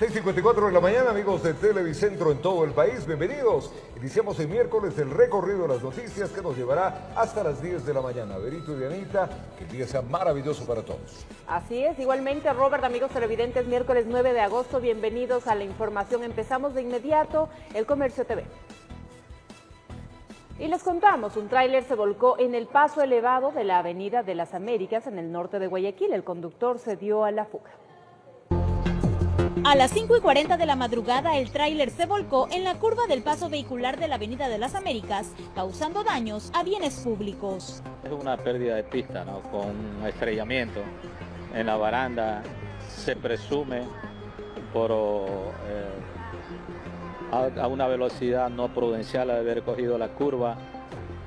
6.54 de la mañana, amigos de Televicentro en todo el país, bienvenidos. Iniciamos el miércoles el recorrido de las noticias que nos llevará hasta las 10 de la mañana. Berito y Dianita, que el día sea maravilloso para todos. Así es, igualmente Robert, amigos televidentes, miércoles 9 de agosto, bienvenidos a la información. Empezamos de inmediato el Comercio TV. Y les contamos, un tráiler se volcó en el paso elevado de la Avenida de las Américas en el norte de Guayaquil. El conductor se dio a la fuga. A las 5 y 40 de la madrugada, el tráiler se volcó en la curva del paso vehicular de la Avenida de las Américas, causando daños a bienes públicos. Es una pérdida de pista, ¿no? con un estrellamiento en la baranda. Se presume por eh, a, una velocidad no prudencial al haber cogido la curva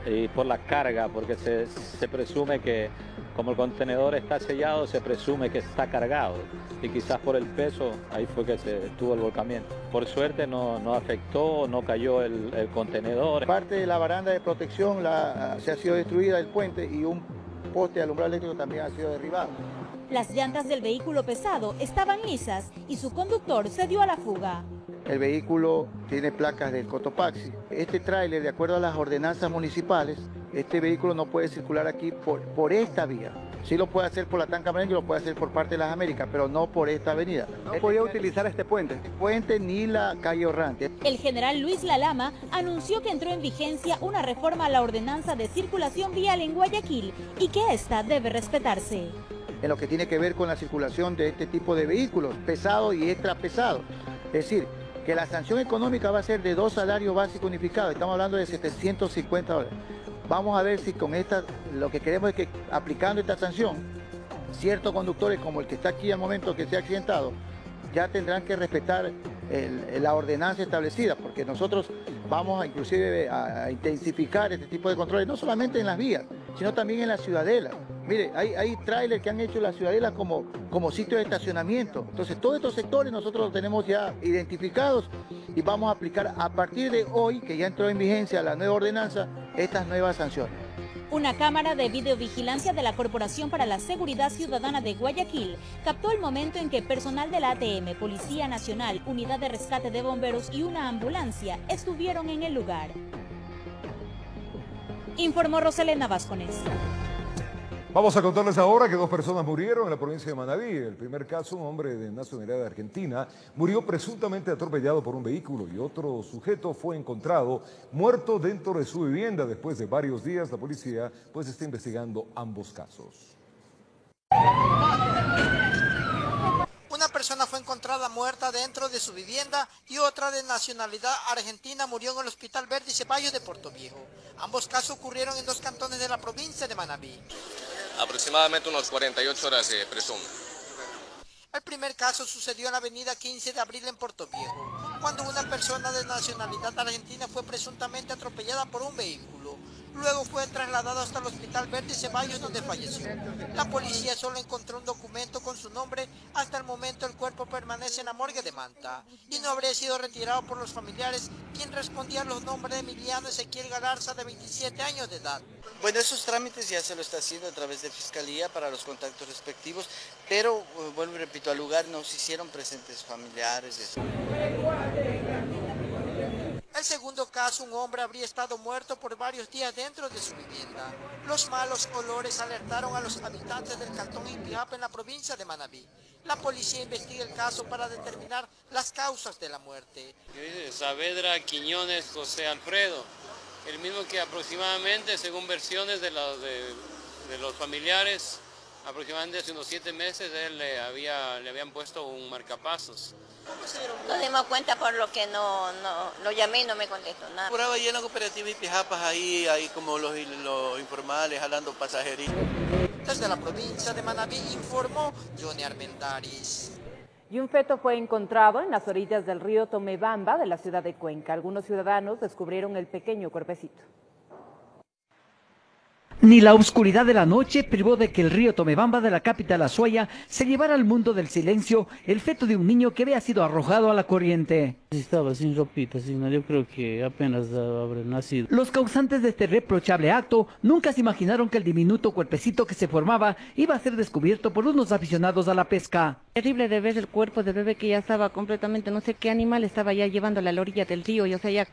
y por la carga, porque se, se presume que como el contenedor está sellado, se presume que está cargado y quizás por el peso ahí fue que se tuvo el volcamiento. Por suerte no, no afectó, no cayó el, contenedor. Parte de la baranda de protección la, se ha sido destruida el puente y un poste de alumbrado eléctrico también ha sido derribado. Las llantas del vehículo pesado estaban lisas y su conductor se dio a la fuga. El vehículo tiene placas del Cotopaxi. Este tráiler, de acuerdo a las ordenanzas municipales, este vehículo no puede circular aquí por, por esta vía. Sí lo puede hacer por la Tanca y lo puede hacer por parte de las Américas, pero no por esta avenida. No podía utilizar este puente. Este puente ni la calle Orrante. El general Luis Lalama anunció que entró en vigencia una reforma a la ordenanza de circulación vial en Guayaquil y que esta debe respetarse. En lo que tiene que ver con la circulación de este tipo de vehículos, pesado y extra pesado. Es decir, que la sanción económica va a ser de dos salarios básicos unificados. Estamos hablando de 750 dólares. Vamos a ver si con esta, lo que queremos es que aplicando esta sanción, ciertos conductores como el que está aquí al momento que se ha accidentado, ya tendrán que respetar la ordenanza establecida, porque nosotros vamos a inclusive a, intensificar este tipo de controles, no solamente en las vías, sino también en la ciudadela. Mire, hay, hay trailers que han hecho la ciudadela como, como sitio de estacionamiento. Entonces, todos estos sectores nosotros los tenemos ya identificados y vamos a aplicar a partir de hoy, que ya entró en vigencia la nueva ordenanza, estas nuevas sanciones. Una cámara de videovigilancia de la Corporación para la Seguridad Ciudadana de Guayaquil captó el momento en que personal de la ATM, Policía Nacional, Unidad de Rescate de Bomberos y una ambulancia estuvieron en el lugar. Informó Roselena Vascones. Vamos a contarles ahora que dos personas murieron en la provincia de Manabí. El primer caso, un hombre de nacionalidad Argentina, murió presuntamente atropellado por un vehículo y otro sujeto fue encontrado muerto dentro de su vivienda. Después de varios días, la policía pues está investigando ambos casos. Una persona fue encontrada muerta dentro de su vivienda y otra de nacionalidad argentina murió en el Hospital Verde Ceballos de Puerto Viejo. Ambos casos ocurrieron en dos cantones de la provincia de Manabí. Aproximadamente unos 48 horas se presume. El primer caso sucedió en la avenida 15 de abril en Puerto Viejo, cuando una persona de nacionalidad argentina fue presuntamente atropellada por un vehículo. Luego fue trasladado hasta el Hospital Verde Ceballos donde falleció. La policía solo encontró un documento con su nombre. Hasta el momento el cuerpo permanece en la morgue de Manta y no habría sido retirado por los familiares quien respondía a los nombres de Emiliano Ezequiel Galarza de 27 años de edad. Bueno, esos trámites ya se lo está haciendo a través de Fiscalía para los contactos respectivos, pero eh, vuelvo y repito, al lugar no se hicieron presentes familiares. El segundo caso, un hombre habría estado muerto por varios días dentro de su vivienda. Los malos olores alertaron a los habitantes del cantón Intiapa en la provincia de Manabí. La policía investiga el caso para determinar las causas de la muerte. Saavedra Quiñones José Alfredo, el mismo que aproximadamente, según versiones de los, de los familiares, aproximadamente hace unos siete meses él le, había, le habían puesto un marcapasos. Nos dimos cuenta por lo que no, no lo llamé y no me contestó nada. Curaba lleno cooperativa y pijapas ahí, ahí como los, los informales jalando pasajeros. Desde la provincia de Manabí informó Johnny Armendaris. Y un feto fue encontrado en las orillas del río Tomebamba de la ciudad de Cuenca. Algunos ciudadanos descubrieron el pequeño cuerpecito. Ni la oscuridad de la noche privó de que el río Tomebamba de la capital Azuaya se llevara al mundo del silencio el feto de un niño que había sido arrojado a la corriente. Estaba sin ropita, sin yo creo que apenas habrá nacido. Los causantes de este reprochable acto nunca se imaginaron que el diminuto cuerpecito que se formaba iba a ser descubierto por unos aficionados a la pesca. Terrible de ver el cuerpo del bebé que ya estaba completamente, no sé qué animal estaba ya llevándole a la orilla del río, y o sea, ya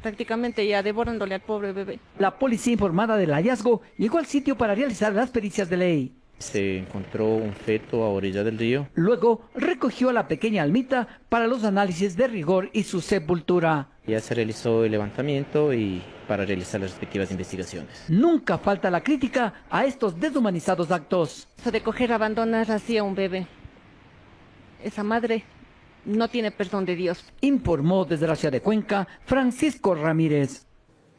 prácticamente ya devorándole al pobre bebé. La policía informada del hallazgo llegó al sitio para realizar las pericias de ley. Se encontró un feto a orilla del río. Luego recogió a la pequeña almita para los análisis de rigor y su sepultura. Ya se realizó el levantamiento y para realizar las respectivas investigaciones. Nunca falta la crítica a estos deshumanizados actos. Eso de coger abandonar así a un bebé. Esa madre no tiene perdón de Dios. Informó desde la ciudad de Cuenca Francisco Ramírez.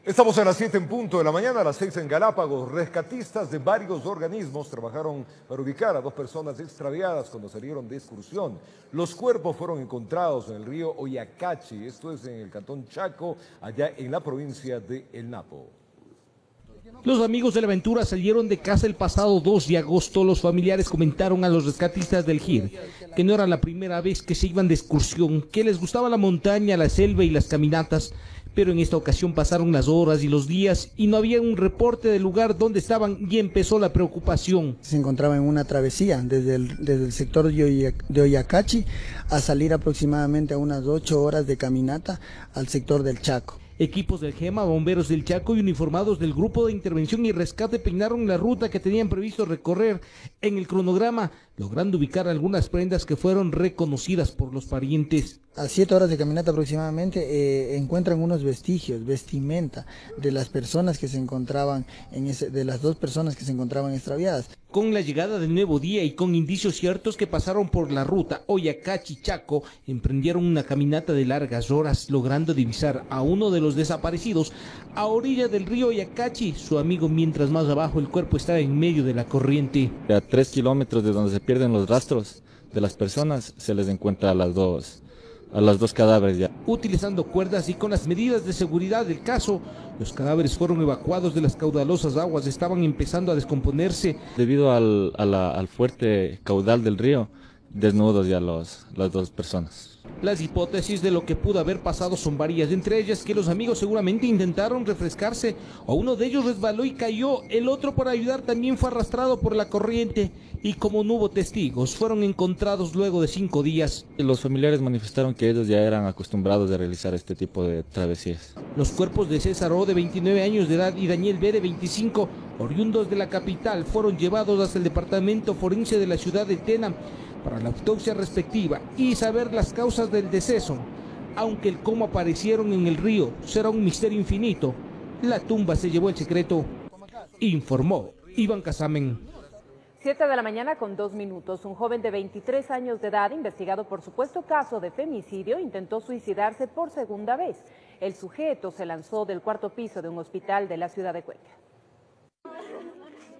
Estamos en las 7 en punto de la mañana, a las 6 en Galápagos. Rescatistas de varios organismos trabajaron para ubicar a dos personas extraviadas cuando salieron de excursión. Los cuerpos fueron encontrados en el río Oyacachi, esto es en el cantón Chaco, allá en la provincia de El Napo. Los amigos de la aventura salieron de casa el pasado 2 de agosto. Los familiares comentaron a los rescatistas del GIR que no era la primera vez que se iban de excursión, que les gustaba la montaña, la selva y las caminatas, pero en esta ocasión pasaron las horas y los días y no había un reporte del lugar donde estaban y empezó la preocupación. Se encontraba en una travesía desde el, sector de Oyacachi a salir aproximadamente a unas ocho horas de caminata al sector del Chaco. Equipos del GEMA, bomberos del Chaco y uniformados del Grupo de Intervención y Rescate peinaron la ruta que tenían previsto recorrer. En el cronograma, logrando ubicar algunas prendas que fueron reconocidas por los parientes. A siete horas de caminata aproximadamente eh, encuentran unos vestigios, vestimenta de las personas que se encontraban en ese, de las dos personas que se encontraban extraviadas. Con la llegada del nuevo día y con indicios ciertos que pasaron por la ruta Oyacachi-Chaco, emprendieron una caminata de largas horas, logrando divisar a uno de los desaparecidos a orilla del río Oyacachi, su amigo, mientras más abajo el cuerpo estaba en medio de la corriente. A tres kilómetros de donde se pierden los rastros de las personas, se les encuentra a las dos a los dos cadáveres ya. Utilizando cuerdas y con las medidas de seguridad del caso, los cadáveres fueron evacuados de las caudalosas aguas, estaban empezando a descomponerse. Debido al, al fuerte caudal del río, desnudos ya los, las dos personas. Las hipótesis de lo que pudo haber pasado son varias, entre ellas que los amigos seguramente intentaron refrescarse, o uno de ellos resbaló y cayó, el otro por ayudar también fue arrastrado por la corriente, y como no hubo testigos, fueron encontrados luego de cinco días. Los familiares manifestaron que ellos ya eran acostumbrados a realizar este tipo de travesías. Los cuerpos de César O, de 29 años de edad, y Daniel B, de 25, oriundos de la capital, fueron llevados hasta el departamento forense de la ciudad de Tena para la autopsia respectiva y saber las causas del deceso. Aunque el cómo aparecieron en el río será un misterio infinito, la tumba se llevó el secreto, informó Iván Casamen. Siete de la mañana con dos minutos, un joven de 23 años de edad, investigado por supuesto caso de femicidio, intentó suicidarse por segunda vez. El sujeto se lanzó del cuarto piso de un hospital de la ciudad de Cuenca.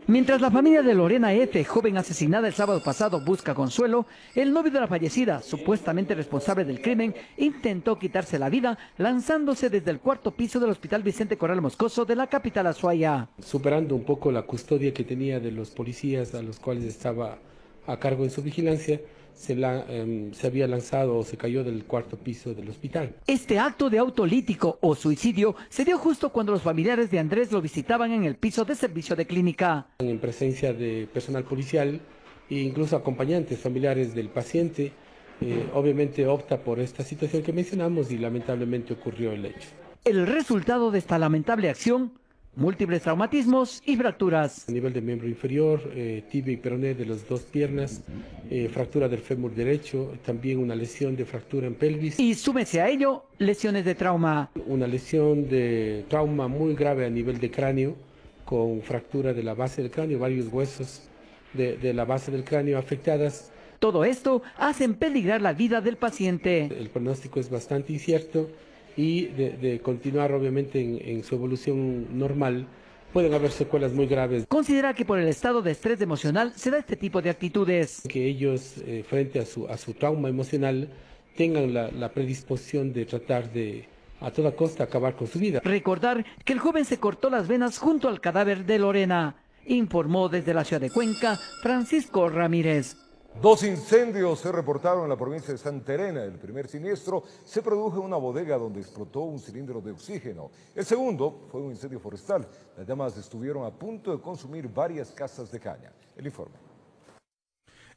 Mientras la familia de Lorena F., joven asesinada el sábado pasado, busca consuelo, el novio de la fallecida, supuestamente responsable del crimen, intentó quitarse la vida lanzándose desde el cuarto piso del Hospital Vicente Corral Moscoso de la capital Azuaya. Superando un poco la custodia que tenía de los policías a los cuales estaba a cargo en su vigilancia, se, la, em, se, había lanzado o se cayó del cuarto piso del hospital. Este acto de autolítico o suicidio se dio justo cuando los familiares de Andrés lo visitaban en el piso de servicio de clínica. En presencia de personal policial e incluso acompañantes familiares del paciente, eh, obviamente opta por esta situación que mencionamos y lamentablemente ocurrió el hecho. El resultado de esta lamentable acción múltiples traumatismos y fracturas. A nivel de miembro inferior, eh, tibia y peroné de las dos piernas, eh, fractura del fémur derecho, también una lesión de fractura en pelvis. Y súmese a ello lesiones de trauma. Una lesión de trauma muy grave a nivel de cráneo, con fractura de la base del cráneo, varios huesos de, de la base del cráneo afectadas. Todo esto hace peligrar la vida del paciente. El pronóstico es bastante incierto y de, continuar obviamente en, su evolución normal, pueden haber secuelas muy graves. Considera que por el estado de estrés emocional se da este tipo de actitudes. Que ellos, eh, frente a su, a su trauma emocional, tengan la, la predisposición de tratar de a toda costa acabar con su vida. Recordar que el joven se cortó las venas junto al cadáver de Lorena, informó desde la ciudad de Cuenca Francisco Ramírez. Dos incendios se reportaron en la provincia de Santa Terena. El primer siniestro se produjo en una bodega donde explotó un cilindro de oxígeno. El segundo fue un incendio forestal. Las llamas estuvieron a punto de consumir varias casas de caña. El informe.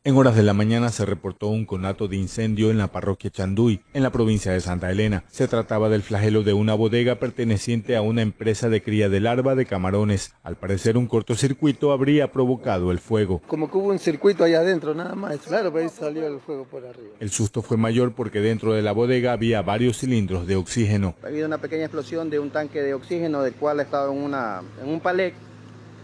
En horas de la mañana se reportó un conato de incendio en la parroquia Chanduy, en la provincia de Santa Elena. Se trataba del flagelo de una bodega perteneciente a una empresa de cría de larva de camarones. Al parecer un cortocircuito habría provocado el fuego. Como que hubo un circuito allá adentro, nada más. Claro, pero ahí salió el fuego por arriba. El susto fue mayor porque dentro de la bodega había varios cilindros de oxígeno. Ha habido una pequeña explosión de un tanque de oxígeno del cual ha estado en, una, en un palec.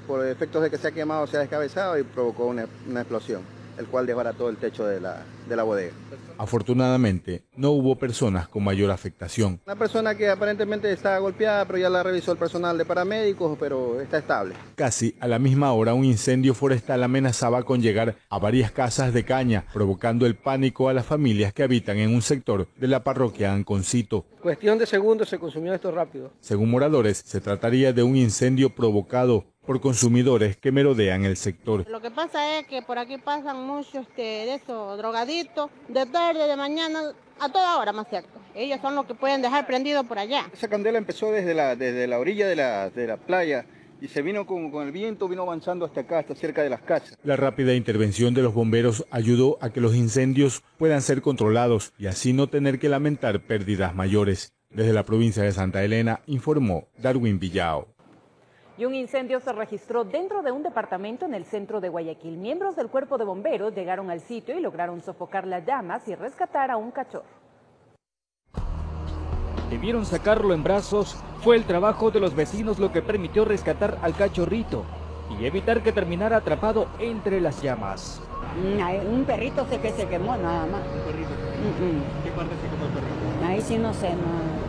Por efectos de que se ha quemado, se ha descabezado y provocó una, una explosión el cual desbarató el techo de la, de la bodega. Afortunadamente, no hubo personas con mayor afectación. Una persona que aparentemente está golpeada, pero ya la revisó el personal de paramédicos, pero está estable. Casi a la misma hora, un incendio forestal amenazaba con llegar a varias casas de caña, provocando el pánico a las familias que habitan en un sector de la parroquia Anconcito. Cuestión de segundos se consumió esto rápido. Según moradores, se trataría de un incendio provocado por consumidores que merodean el sector. Lo que pasa es que por aquí pasan muchos este, de esos drogaditos, de tarde, de mañana, a toda hora más cierto. Ellos son los que pueden dejar prendido por allá. Esa candela empezó desde la, desde la orilla de la, de la playa y se vino con, con, el viento, vino avanzando hasta acá, hasta cerca de las casas. La rápida intervención de los bomberos ayudó a que los incendios puedan ser controlados y así no tener que lamentar pérdidas mayores. Desde la provincia de Santa Elena informó Darwin Villao y un incendio se registró dentro de un departamento en el centro de Guayaquil. Miembros del cuerpo de bomberos llegaron al sitio y lograron sofocar las llamas y rescatar a un cachorro. Debieron sacarlo en brazos. Fue el trabajo de los vecinos lo que permitió rescatar al cachorrito y evitar que terminara atrapado entre las llamas. Un perrito sé que se quemó nada más. ¿Un perrito? ¿Qué parte se quemó el perrito? Ahí sí no sé, no.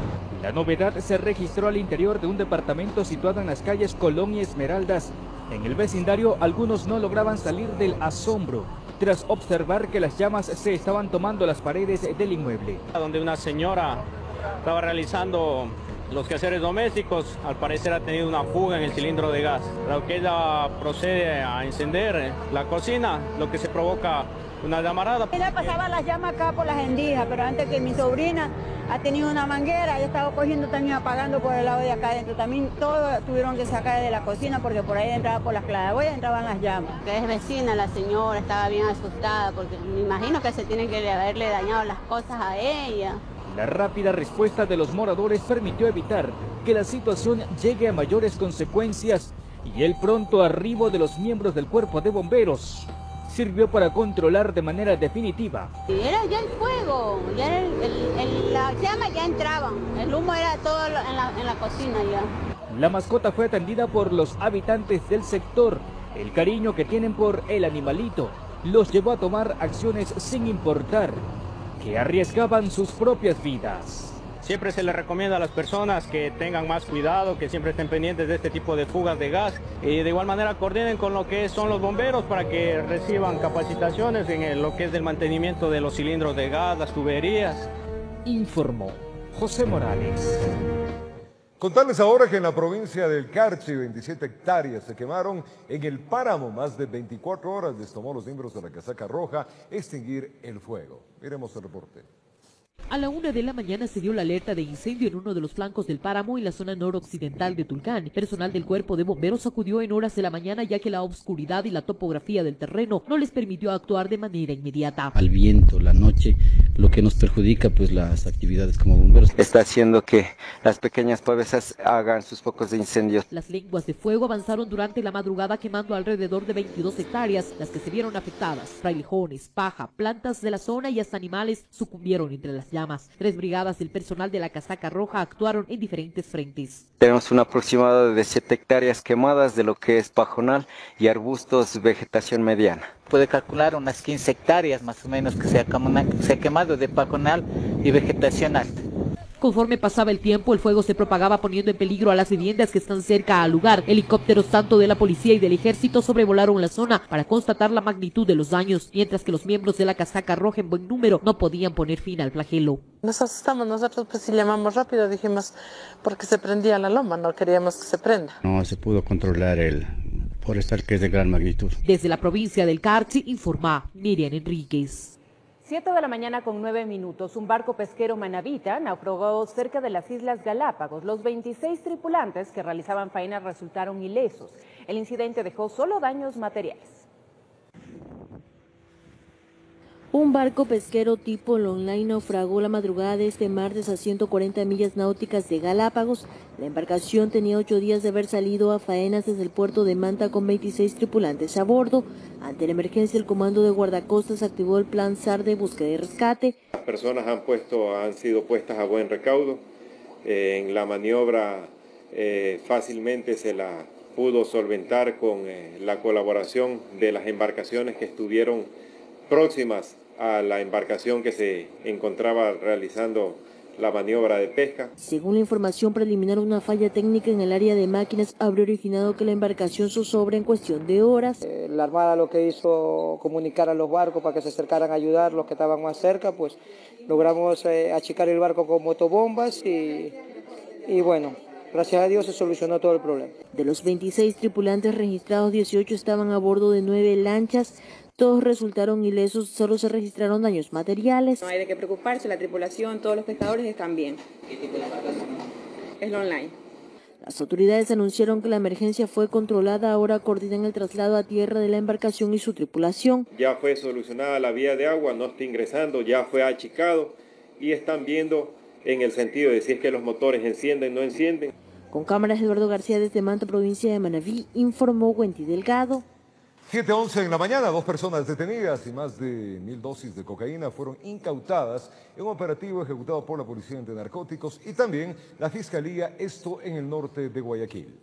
La novedad se registró al interior de un departamento situado en las calles Colón y Esmeraldas. En el vecindario algunos no lograban salir del asombro tras observar que las llamas se estaban tomando las paredes del inmueble. Donde una señora estaba realizando los quehaceres domésticos, al parecer ha tenido una fuga en el cilindro de gas. Lo que ella procede a encender la cocina, lo que se provoca una llamarada. Ella pasaba las llamas acá por las endijas, pero antes que mi sobrina ha tenido una manguera, ella estaba cogiendo también apagando por el lado de acá adentro. También todos tuvieron que sacar de la cocina porque por ahí entraba por las claraboyas entraban las llamas. Que es vecina la señora, estaba bien asustada porque me imagino que se tienen que haberle dañado las cosas a ella. La rápida respuesta de los moradores permitió evitar que la situación llegue a mayores consecuencias y el pronto arribo de los miembros del cuerpo de bomberos sirvió para controlar de manera definitiva. Era ya el fuego, ya el, el, la llama ya entraban, el humo era todo en la, en la cocina ya. La mascota fue atendida por los habitantes del sector. El cariño que tienen por el animalito los llevó a tomar acciones sin importar que arriesgaban sus propias vidas. Siempre se les recomienda a las personas que tengan más cuidado, que siempre estén pendientes de este tipo de fugas de gas y de igual manera coordinen con lo que son los bomberos para que reciban capacitaciones en lo que es el mantenimiento de los cilindros de gas, las tuberías. Informó José Morales. Contarles ahora que en la provincia del Carchi 27 hectáreas se quemaron en el páramo. Más de 24 horas les tomó a los miembros de la casaca roja extinguir el fuego. Miremos el reporte. A la una de la mañana se dio la alerta de incendio en uno de los flancos del páramo en la zona noroccidental de Tulcán. Personal del cuerpo de bomberos acudió en horas de la mañana ya que la oscuridad y la topografía del terreno no les permitió actuar de manera inmediata. Al viento, la noche, lo que nos perjudica pues las actividades como bomberos. Está haciendo que las pequeñas pavesas hagan sus focos de incendios. Las lenguas de fuego avanzaron durante la madrugada quemando alrededor de 22 hectáreas, las que se vieron afectadas. Frailejones, paja, plantas de la zona y hasta animales sucumbieron entre las llamas. Tres brigadas del personal de la casaca roja actuaron en diferentes frentes. Tenemos un aproximado de 7 hectáreas quemadas de lo que es pajonal y arbustos vegetación mediana. Puede calcular unas 15 hectáreas más o menos que se ha, se ha quemado de pajonal y vegetación alta. Conforme pasaba el tiempo, el fuego se propagaba poniendo en peligro a las viviendas que están cerca al lugar. Helicópteros tanto de la policía y del ejército sobrevolaron la zona para constatar la magnitud de los daños, mientras que los miembros de la casaca roja en buen número no podían poner fin al flagelo. Nos asustamos nosotros, pues si llamamos rápido dijimos porque se prendía la loma, no queríamos que se prenda. No se pudo controlar el forestal que es de gran magnitud. Desde la provincia del Carchi informa Miriam Enríquez. 7 de la mañana con 9 minutos, un barco pesquero manavita naufragó cerca de las Islas Galápagos. Los 26 tripulantes que realizaban faenas resultaron ilesos. El incidente dejó solo daños materiales. Un barco pesquero tipo Longline naufragó la madrugada de este martes a 140 millas náuticas de Galápagos. La embarcación tenía ocho días de haber salido a faenas desde el puerto de Manta con 26 tripulantes a bordo. Ante la emergencia, el comando de guardacostas activó el plan SAR de búsqueda y rescate. Las personas han, puesto, han sido puestas a buen recaudo. en la maniobra eh, fácilmente se la pudo solventar con eh, la colaboración de las embarcaciones que estuvieron próximas a la embarcación que se encontraba realizando la maniobra de pesca. Según la información preliminar, una falla técnica en el área de máquinas habría originado que la embarcación zozobra en cuestión de horas. Eh, la Armada lo que hizo comunicar a los barcos para que se acercaran a ayudar, los que estaban más cerca, pues logramos eh, achicar el barco con motobombas y, y bueno, Gracias a Dios se solucionó todo el problema. De los 26 tripulantes registrados, 18 estaban a bordo de nueve lanchas. Todos resultaron ilesos, solo se registraron daños materiales. No hay de qué preocuparse, la tripulación, todos los pescadores están bien. ¿Qué tipo de embarcación? Es online. Las autoridades anunciaron que la emergencia fue controlada, ahora coordinan el traslado a tierra de la embarcación y su tripulación. Ya fue solucionada la vía de agua, no está ingresando, ya fue achicado y están viendo en el sentido de si es que los motores encienden o no encienden. Con cámaras Eduardo García desde Manta, provincia de Manabí, informó Wendy Delgado. 7.11 en la mañana, dos personas detenidas y más de mil dosis de cocaína fueron incautadas en un operativo ejecutado por la Policía de Narcóticos y también la Fiscalía, esto en el norte de Guayaquil.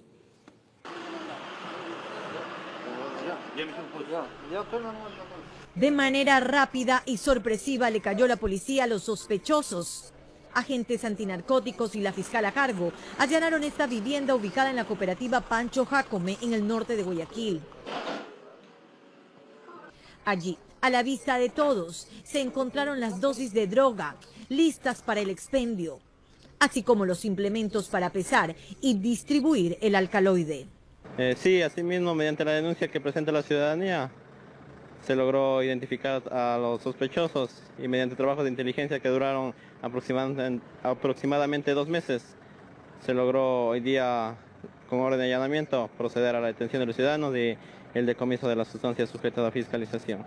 De manera rápida y sorpresiva le cayó la policía a los sospechosos. Agentes antinarcóticos y la fiscal a cargo allanaron esta vivienda ubicada en la cooperativa Pancho Jacome en el norte de Guayaquil. Allí, a la vista de todos, se encontraron las dosis de droga listas para el expendio, así como los implementos para pesar y distribuir el alcaloide. Eh, sí, asimismo, mediante la denuncia que presenta la ciudadanía, se logró identificar a los sospechosos y mediante trabajos de inteligencia que duraron aproximadamente, dos meses, se logró hoy día, con orden de allanamiento, proceder a la detención de los ciudadanos y el decomiso de las sustancias sujetas a fiscalización.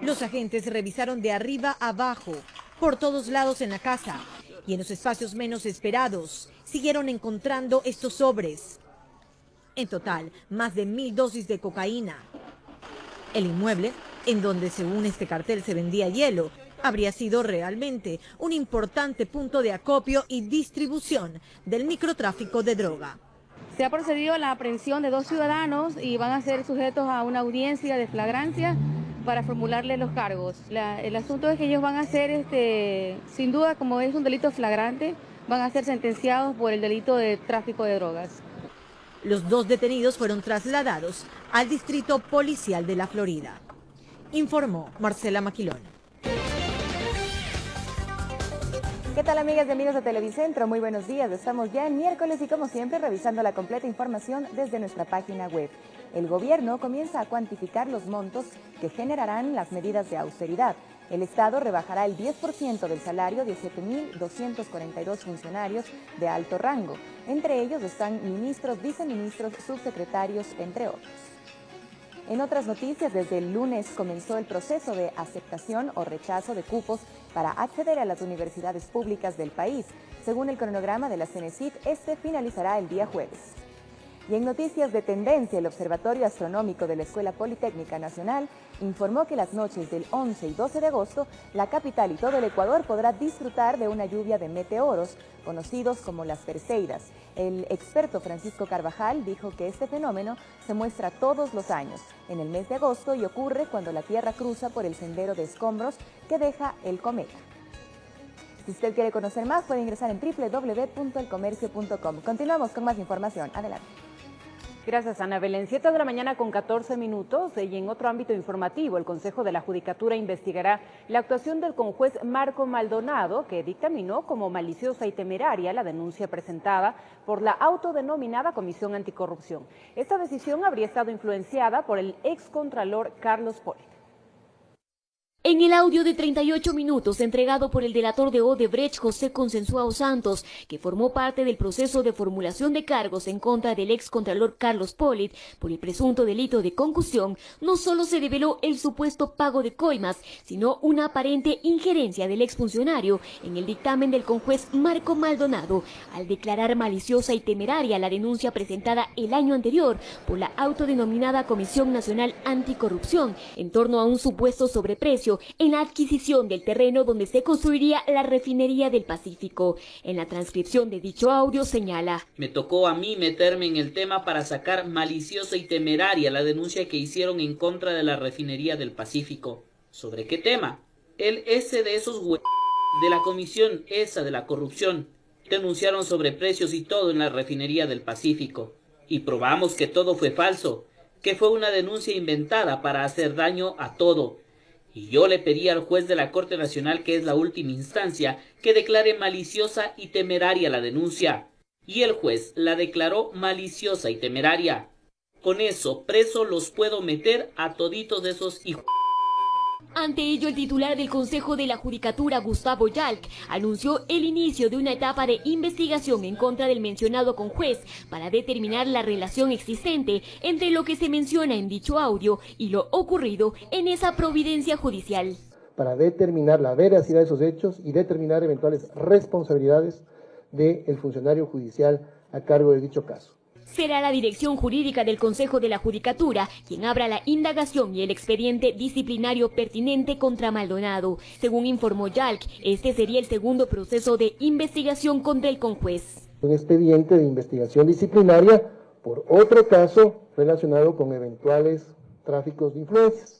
Los agentes revisaron de arriba abajo, por todos lados en la casa y en los espacios menos esperados siguieron encontrando estos sobres. En total, más de mil dosis de cocaína. El inmueble, en donde según este cartel se vendía hielo, habría sido realmente un importante punto de acopio y distribución del microtráfico de droga. Se ha procedido a la aprehensión de dos ciudadanos y van a ser sujetos a una audiencia de flagrancia para formularles los cargos. el asunto es que ellos van a ser, este, sin duda, como es un delito flagrante, van a ser sentenciados por el delito de tráfico de drogas. Los dos detenidos fueron trasladados al Distrito Policial de la Florida. Informó Marcela Maquilón. ¿Qué tal amigas y amigos de Televicentro? Muy buenos días. Estamos ya en miércoles y como siempre revisando la completa información desde nuestra página web. El gobierno comienza a cuantificar los montos que generarán las medidas de austeridad. El Estado rebajará el 10% del salario de 7.242 funcionarios de alto rango. Entre ellos están ministros, viceministros, subsecretarios, entre otros. En otras noticias, desde el lunes comenzó el proceso de aceptación o rechazo de cupos para acceder a las universidades públicas del país. Según el cronograma de la CENESID, este finalizará el día jueves. Y en noticias de tendencia, el Observatorio Astronómico de la Escuela Politécnica Nacional informó que las noches del 11 y 12 de agosto, la capital y todo el Ecuador podrá disfrutar de una lluvia de meteoros, conocidos como las Perseidas. El experto Francisco Carvajal dijo que este fenómeno se muestra todos los años, en el mes de agosto, y ocurre cuando la Tierra cruza por el sendero de escombros que deja el cometa. Si usted quiere conocer más, puede ingresar en www.elcomercio.com. Continuamos con más información. Adelante. Gracias, Ana Belén. 7 de la mañana con 14 minutos y en otro ámbito informativo, el Consejo de la Judicatura investigará la actuación del conjuez Marco Maldonado, que dictaminó como maliciosa y temeraria la denuncia presentada por la autodenominada Comisión Anticorrupción. Esta decisión habría estado influenciada por el excontralor Carlos Poli. En el audio de 38 minutos entregado por el delator de Odebrecht, José Consensuado Santos, que formó parte del proceso de formulación de cargos en contra del ex contralor Carlos Polit por el presunto delito de concusión, no solo se reveló el supuesto pago de coimas, sino una aparente injerencia del exfuncionario en el dictamen del conjuez Marco Maldonado, al declarar maliciosa y temeraria la denuncia presentada el año anterior por la autodenominada Comisión Nacional Anticorrupción en torno a un supuesto sobreprecio en la adquisición del terreno donde se construiría la refinería del Pacífico. En la transcripción de dicho audio señala. Me tocó a mí meterme en el tema para sacar maliciosa y temeraria la denuncia que hicieron en contra de la refinería del Pacífico. ¿Sobre qué tema? El ese de esos hue... de la comisión esa de la corrupción. Denunciaron sobre precios y todo en la refinería del Pacífico. Y probamos que todo fue falso, que fue una denuncia inventada para hacer daño a todo, y yo le pedí al juez de la Corte Nacional, que es la última instancia, que declare maliciosa y temeraria la denuncia. Y el juez la declaró maliciosa y temeraria. Con eso, preso los puedo meter a toditos de esos. Ante ello, el titular del Consejo de la Judicatura, Gustavo Yalc, anunció el inicio de una etapa de investigación en contra del mencionado conjuez para determinar la relación existente entre lo que se menciona en dicho audio y lo ocurrido en esa providencia judicial. Para determinar la veracidad de esos hechos y determinar eventuales responsabilidades del funcionario judicial a cargo de dicho caso. Será la dirección jurídica del Consejo de la Judicatura quien abra la indagación y el expediente disciplinario pertinente contra Maldonado. Según informó Yalc, este sería el segundo proceso de investigación contra el conjuez. Un expediente de investigación disciplinaria por otro caso relacionado con eventuales tráficos de influencias.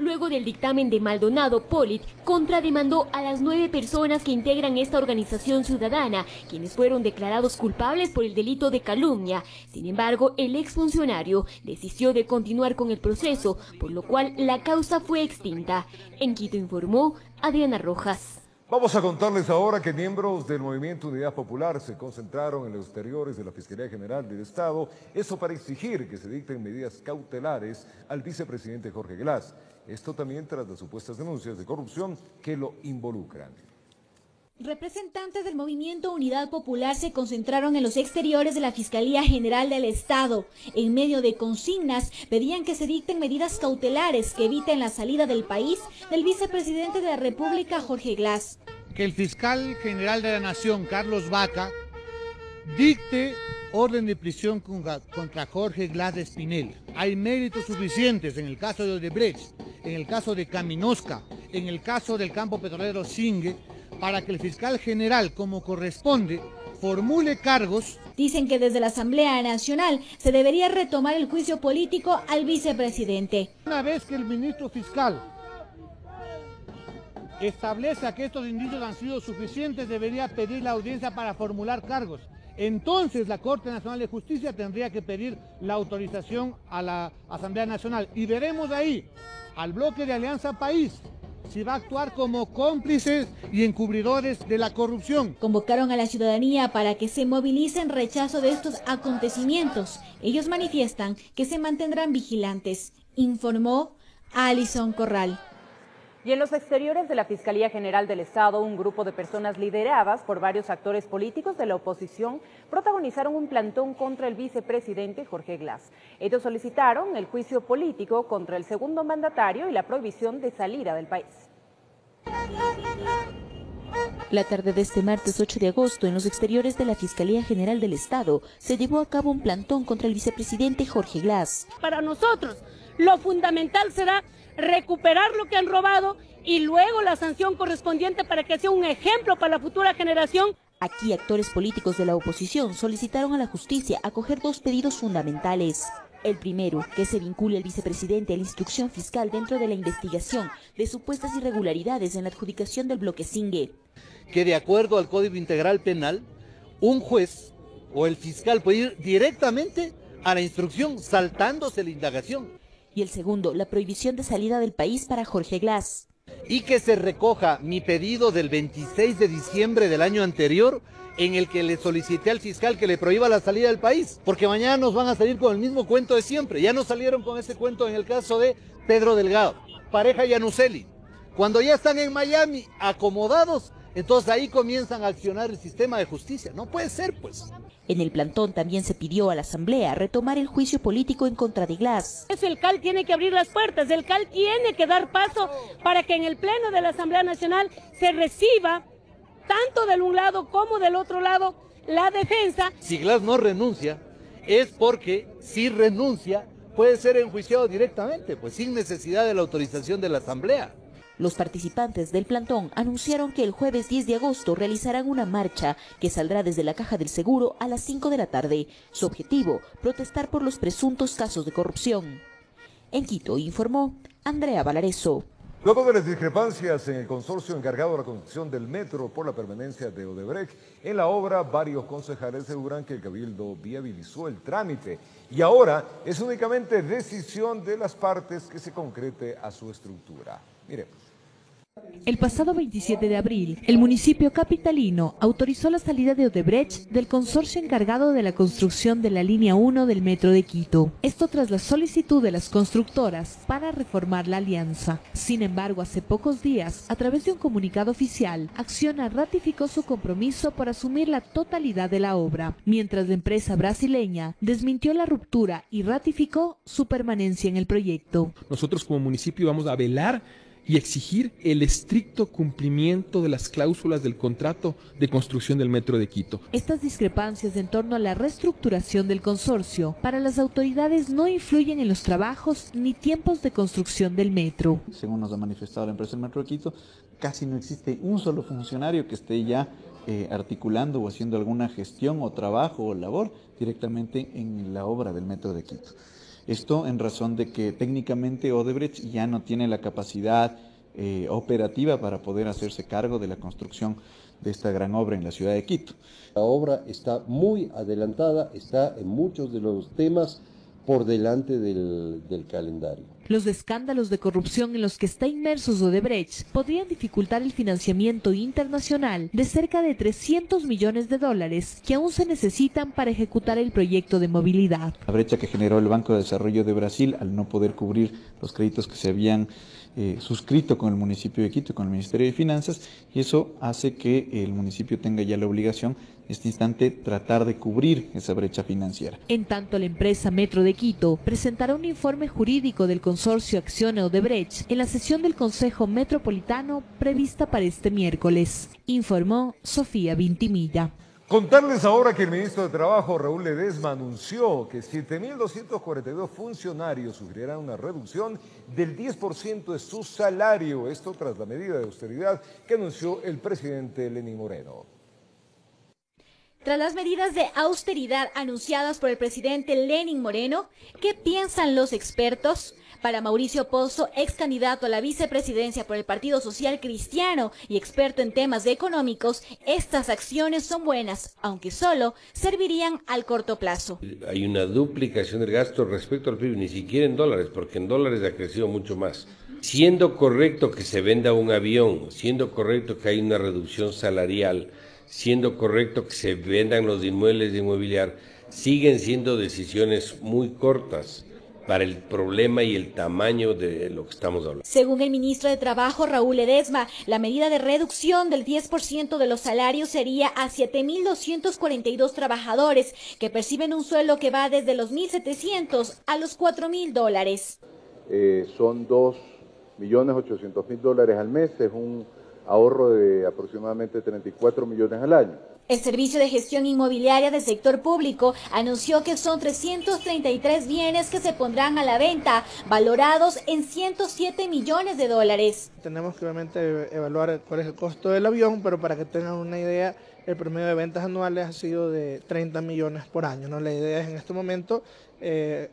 Luego del dictamen de Maldonado, Polit contrademandó a las nueve personas que integran esta organización ciudadana, quienes fueron declarados culpables por el delito de calumnia. Sin embargo, el exfuncionario desistió de continuar con el proceso, por lo cual la causa fue extinta. En Quito informó Adriana Rojas. Vamos a contarles ahora que miembros del Movimiento Unidad Popular se concentraron en los exteriores de la Fiscalía General del Estado, eso para exigir que se dicten medidas cautelares al vicepresidente Jorge Glass. Esto también tras las supuestas denuncias de corrupción que lo involucran. Representantes del movimiento Unidad Popular se concentraron en los exteriores de la Fiscalía General del Estado. En medio de consignas, pedían que se dicten medidas cautelares que eviten la salida del país del vicepresidente de la República, Jorge Glass. Que el fiscal general de la Nación, Carlos Vaca, dicte orden de prisión contra Jorge Glass de Espinel. Hay méritos suficientes en el caso de Odebrecht, en el caso de Caminosca, en el caso del campo petrolero Singue, para que el fiscal general, como corresponde, formule cargos. Dicen que desde la Asamblea Nacional se debería retomar el juicio político al vicepresidente. Una vez que el ministro fiscal establezca que estos indicios han sido suficientes, debería pedir la audiencia para formular cargos. Entonces la Corte Nacional de Justicia tendría que pedir la autorización a la Asamblea Nacional. Y veremos ahí al bloque de Alianza País si va a actuar como cómplices y encubridores de la corrupción. Convocaron a la ciudadanía para que se movilice en rechazo de estos acontecimientos. Ellos manifiestan que se mantendrán vigilantes, informó Alison Corral. Y en los exteriores de la Fiscalía General del Estado, un grupo de personas lideradas por varios actores políticos de la oposición protagonizaron un plantón contra el vicepresidente Jorge Glass. Ellos solicitaron el juicio político contra el segundo mandatario y la prohibición de salida del país. La tarde de este martes 8 de agosto, en los exteriores de la Fiscalía General del Estado, se llevó a cabo un plantón contra el vicepresidente Jorge Glass. Para nosotros, lo fundamental será recuperar lo que han robado y luego la sanción correspondiente para que sea un ejemplo para la futura generación. Aquí actores políticos de la oposición solicitaron a la justicia acoger dos pedidos fundamentales. El primero, que se vincule al vicepresidente a la instrucción fiscal dentro de la investigación de supuestas irregularidades en la adjudicación del bloque Singue. Que de acuerdo al Código Integral Penal, un juez o el fiscal puede ir directamente a la instrucción saltándose la indagación. Y el segundo, la prohibición de salida del país para Jorge Glass. Y que se recoja mi pedido del 26 de diciembre del año anterior en el que le solicité al fiscal que le prohíba la salida del país, porque mañana nos van a salir con el mismo cuento de siempre. Ya nos salieron con ese cuento en el caso de Pedro Delgado, pareja Yanuseli. Cuando ya están en Miami acomodados, entonces ahí comienzan a accionar el sistema de justicia. No puede ser, pues. En el plantón también se pidió a la Asamblea retomar el juicio político en contra de Glass. El CAL tiene que abrir las puertas, el CAL tiene que dar paso para que en el Pleno de la Asamblea Nacional se reciba, tanto del un lado como del otro lado, la defensa. Si Glass no renuncia, es porque si renuncia puede ser enjuiciado directamente, pues sin necesidad de la autorización de la Asamblea. Los participantes del plantón anunciaron que el jueves 10 de agosto realizarán una marcha que saldrá desde la Caja del Seguro a las 5 de la tarde. Su objetivo, protestar por los presuntos casos de corrupción. En Quito informó Andrea Valareso. Luego de las discrepancias en el consorcio encargado de la construcción del metro por la permanencia de Odebrecht en la obra, varios concejales aseguran que el Cabildo viabilizó el trámite y ahora es únicamente decisión de las partes que se concrete a su estructura. Miremos. El pasado 27 de abril, el municipio capitalino autorizó la salida de Odebrecht del consorcio encargado de la construcción de la línea 1 del metro de Quito. Esto tras la solicitud de las constructoras para reformar la alianza. Sin embargo, hace pocos días, a través de un comunicado oficial, Acciona ratificó su compromiso por asumir la totalidad de la obra, mientras la empresa brasileña desmintió la ruptura y ratificó su permanencia en el proyecto. Nosotros como municipio vamos a velar y exigir el estricto cumplimiento de las cláusulas del contrato de construcción del Metro de Quito. Estas discrepancias en torno a la reestructuración del consorcio para las autoridades no influyen en los trabajos ni tiempos de construcción del metro. Según nos ha manifestado la empresa del Metro de Quito, casi no existe un solo funcionario que esté ya eh, articulando o haciendo alguna gestión o trabajo o labor directamente en la obra del Metro de Quito. Esto en razón de que técnicamente Odebrecht ya no tiene la capacidad eh, operativa para poder hacerse cargo de la construcción de esta gran obra en la ciudad de Quito. La obra está muy adelantada, está en muchos de los temas por delante del, del, calendario. Los escándalos de corrupción en los que está inmerso Odebrecht podrían dificultar el financiamiento internacional de cerca de 300 millones de dólares que aún se necesitan para ejecutar el proyecto de movilidad. La brecha que generó el Banco de Desarrollo de Brasil al no poder cubrir los créditos que se habían eh, suscrito con el municipio de Quito y con el Ministerio de Finanzas y eso hace que el municipio tenga ya la obligación en este instante tratar de cubrir esa brecha financiera. En tanto, la empresa Metro de Quito presentará un informe jurídico del consorcio Acciona Odebrecht en la sesión del Consejo Metropolitano prevista para este miércoles, informó Sofía Vintimilla. Contarles ahora que el ministro de Trabajo, Raúl Ledesma, anunció que 7.242 funcionarios sufrirán una reducción del 10% de su salario, esto tras la medida de austeridad que anunció el presidente Lenín Moreno. Tras las medidas de austeridad anunciadas por el presidente Lenin Moreno, ¿qué piensan los expertos? Para Mauricio Pozo, ex candidato a la vicepresidencia por el Partido Social Cristiano y experto en temas económicos, estas acciones son buenas, aunque solo servirían al corto plazo. Hay una duplicación del gasto respecto al PIB, ni siquiera en dólares, porque en dólares ha crecido mucho más. Siendo correcto que se venda un avión, siendo correcto que hay una reducción salarial, siendo correcto que se vendan los inmuebles de inmobiliar, siguen siendo decisiones muy cortas para el problema y el tamaño de lo que estamos hablando. Según el ministro de Trabajo, Raúl Ledesma, la medida de reducción del 10% de los salarios sería a 7.242 trabajadores que perciben un sueldo que va desde los 1.700 a los 4.000 dólares. Eh, son 2.800.000 dólares al mes, es un ahorro de aproximadamente 34 millones al año. El Servicio de Gestión Inmobiliaria del Sector Público anunció que son 333 bienes que se pondrán a la venta, valorados en 107 millones de dólares. Tenemos que obviamente evaluar cuál es el costo del avión, pero para que tengan una idea, el promedio de ventas anuales ha sido de 30 millones por año. ¿no? La idea es en este momento eh,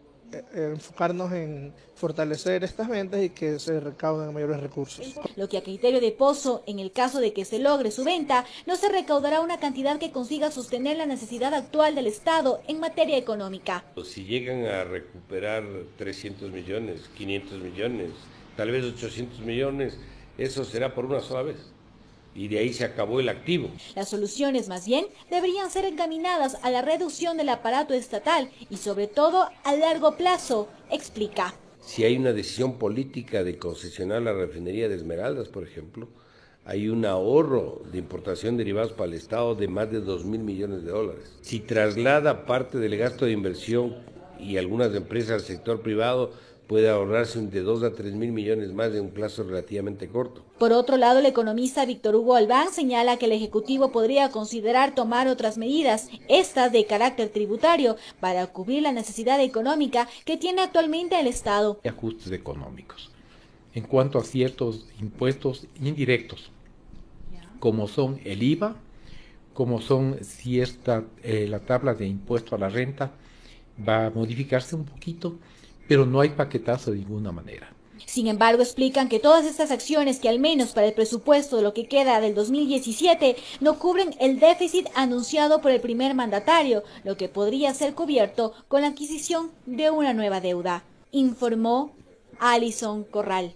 enfocarnos en fortalecer estas ventas y que se recauden mayores recursos. Lo que a criterio de Pozo, en el caso de que se logre su venta, no se recaudará una cantidad que consiga sostener la necesidad actual del Estado en materia económica. Si llegan a recuperar 300 millones, 500 millones, tal vez 800 millones, eso será por una sola vez y de ahí se acabó el activo. Las soluciones más bien deberían ser encaminadas a la reducción del aparato estatal y sobre todo a largo plazo, explica. Si hay una decisión política de concesionar la refinería de Esmeraldas, por ejemplo, hay un ahorro de importación de derivados para el Estado de más de 2 mil millones de dólares. Si traslada parte del gasto de inversión y algunas empresas al sector privado, puede ahorrarse de 2 a 3 mil millones más en un plazo relativamente corto. Por otro lado, el economista Víctor Hugo Albán señala que el Ejecutivo podría considerar tomar otras medidas, estas de carácter tributario, para cubrir la necesidad económica que tiene actualmente el Estado. Ajustes económicos. En cuanto a ciertos impuestos indirectos, como son el IVA, como son cierta, eh, la tabla de impuesto a la renta, va a modificarse un poquito pero no hay paquetazo de ninguna manera. Sin embargo, explican que todas estas acciones, que al menos para el presupuesto de lo que queda del 2017, no cubren el déficit anunciado por el primer mandatario, lo que podría ser cubierto con la adquisición de una nueva deuda, informó Alison Corral.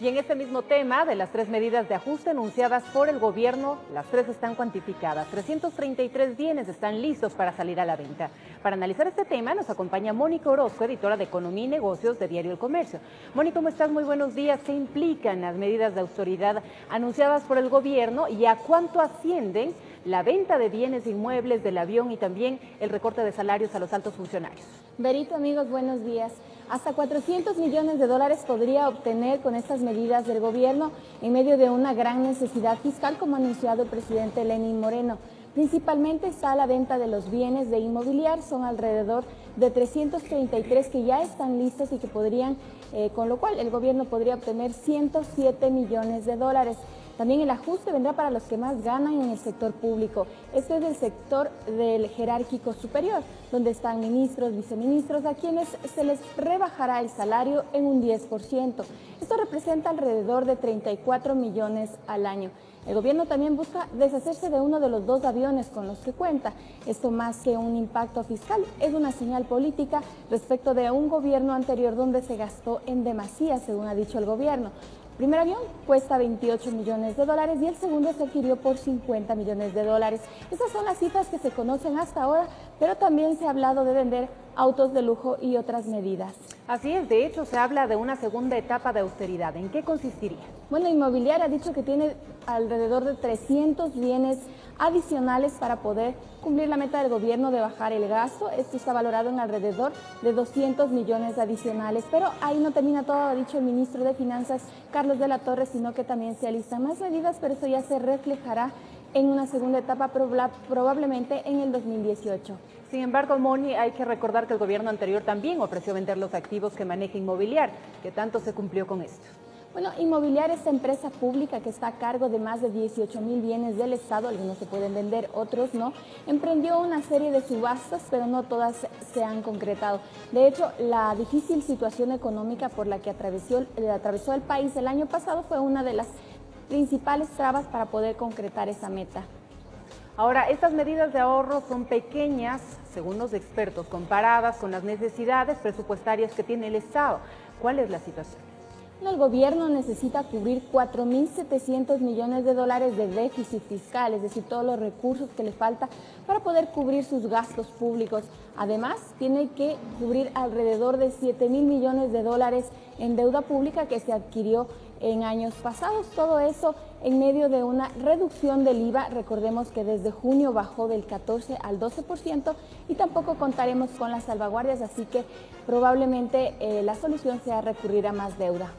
Y en este mismo tema, de las tres medidas de ajuste anunciadas por el gobierno, las tres están cuantificadas. 333 bienes están listos para salir a la venta. Para analizar este tema nos acompaña Mónica Orozco, editora de Economía y Negocios de Diario El Comercio. Mónica, ¿cómo estás? Muy buenos días. ¿Qué implican las medidas de autoridad anunciadas por el gobierno y a cuánto ascienden la venta de bienes inmuebles del avión y también el recorte de salarios a los altos funcionarios? Berito, amigos, buenos días. Hasta 400 millones de dólares podría obtener con estas medidas del gobierno en medio de una gran necesidad fiscal, como ha anunciado el presidente Lenín Moreno. Principalmente está la venta de los bienes de inmobiliar, son alrededor de 333 que ya están listos y que podrían, eh, con lo cual el gobierno podría obtener 107 millones de dólares. También el ajuste vendrá para los que más ganan en el sector público. Este es el sector del jerárquico superior, donde están ministros, viceministros, a quienes se les rebajará el salario en un 10%. Esto representa alrededor de 34 millones al año. El gobierno también busca deshacerse de uno de los dos aviones con los que cuenta. Esto más que un impacto fiscal es una señal política respecto de un gobierno anterior donde se gastó en demasía, según ha dicho el gobierno primer avión cuesta 28 millones de dólares y el segundo se adquirió por 50 millones de dólares. Esas son las cifras que se conocen hasta ahora, pero también se ha hablado de vender autos de lujo y otras medidas. Así es, de hecho se habla de una segunda etapa de austeridad. ¿En qué consistiría? Bueno, Inmobiliaria ha dicho que tiene alrededor de 300 bienes adicionales para poder cumplir la meta del gobierno de bajar el gasto. Esto está valorado en alrededor de 200 millones adicionales. Pero ahí no termina todo, ha dicho el ministro de Finanzas, Carlos de la Torre, sino que también se alistan más medidas, pero eso ya se reflejará en una segunda etapa probablemente en el 2018. Sin embargo, Moni, hay que recordar que el gobierno anterior también ofreció vender los activos que maneja Inmobiliar, que tanto se cumplió con esto. Bueno, Inmobiliar es empresa pública que está a cargo de más de 18 mil bienes del Estado, algunos se pueden vender, otros no. Emprendió una serie de subastas, pero no todas se han concretado. De hecho, la difícil situación económica por la que atravesó el país el año pasado fue una de las principales trabas para poder concretar esa meta. Ahora, estas medidas de ahorro son pequeñas, según los expertos, comparadas con las necesidades presupuestarias que tiene el Estado. ¿Cuál es la situación? El gobierno necesita cubrir 4.700 millones de dólares de déficit fiscal, es decir, todos los recursos que le falta para poder cubrir sus gastos públicos. Además, tiene que cubrir alrededor de 7 mil millones de dólares en deuda pública que se adquirió en años pasados. Todo eso en medio de una reducción del IVA. Recordemos que desde junio bajó del 14 al 12% y tampoco contaremos con las salvaguardias, así que probablemente eh, la solución sea recurrir a más deuda.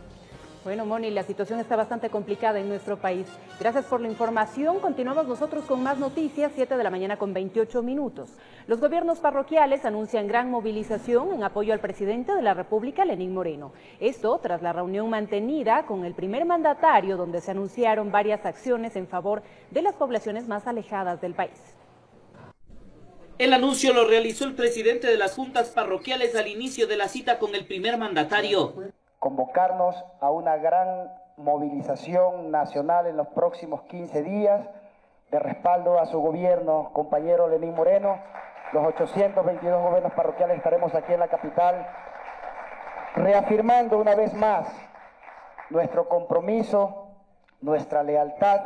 Bueno, Moni, la situación está bastante complicada en nuestro país. Gracias por la información. Continuamos nosotros con más noticias, 7 de la mañana con 28 minutos. Los gobiernos parroquiales anuncian gran movilización en apoyo al presidente de la República, Lenín Moreno. Esto tras la reunión mantenida con el primer mandatario, donde se anunciaron varias acciones en favor de las poblaciones más alejadas del país. El anuncio lo realizó el presidente de las juntas parroquiales al inicio de la cita con el primer mandatario. Convocarnos a una gran movilización nacional en los próximos 15 días de respaldo a su gobierno, compañero Lenín Moreno. Los 822 gobiernos parroquiales estaremos aquí en la capital reafirmando una vez más nuestro compromiso, nuestra lealtad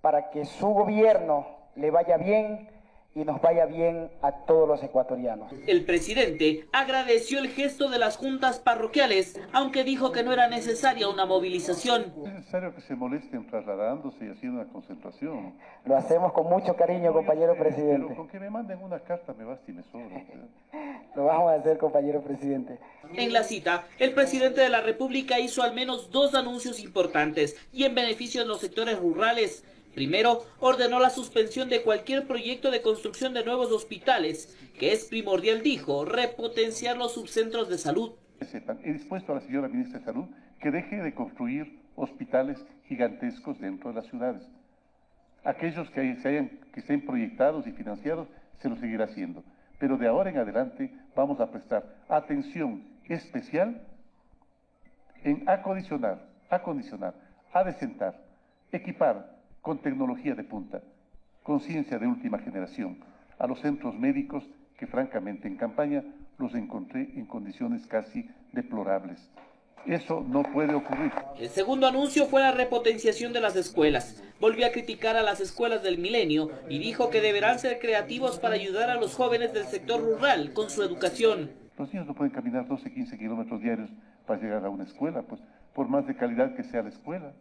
para que su gobierno le vaya bien y nos vaya bien a todos los ecuatorianos. El presidente agradeció el gesto de las juntas parroquiales, aunque dijo que no era necesaria una movilización. Es necesario que se molesten trasladándose y haciendo una concentración. Lo hacemos con mucho cariño, compañero presidente. Pero con que me manden una carta me basta y me sobra. Lo vamos a hacer, compañero presidente. En la cita, el presidente de la República hizo al menos dos anuncios importantes y en beneficio de los sectores rurales. Primero, ordenó la suspensión de cualquier proyecto de construcción de nuevos hospitales, que es primordial, dijo, repotenciar los subcentros de salud. He dispuesto a la señora ministra de Salud que deje de construir hospitales gigantescos dentro de las ciudades. Aquellos que, se hayan, que estén proyectados y financiados se lo seguirá haciendo. Pero de ahora en adelante vamos a prestar atención especial en acondicionar, acondicionar, adecentar, equipar con tecnología de punta, con ciencia de última generación, a los centros médicos que francamente en campaña los encontré en condiciones casi deplorables. Eso no puede ocurrir. El segundo anuncio fue la repotenciación de las escuelas. Volvió a criticar a las escuelas del milenio y dijo que deberán ser creativos para ayudar a los jóvenes del sector rural con su educación. Los niños no pueden caminar 12, 15 kilómetros diarios para llegar a una escuela, pues por más de calidad que sea la escuela.